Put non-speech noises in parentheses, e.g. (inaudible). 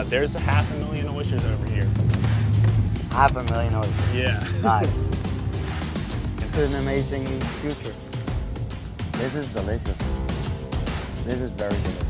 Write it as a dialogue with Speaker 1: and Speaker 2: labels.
Speaker 1: Uh, there's a half a million oysters over here.
Speaker 2: Half a million oysters.
Speaker 1: Yeah.
Speaker 2: Nice. (laughs) it's an amazing future. This is delicious. This is very delicious.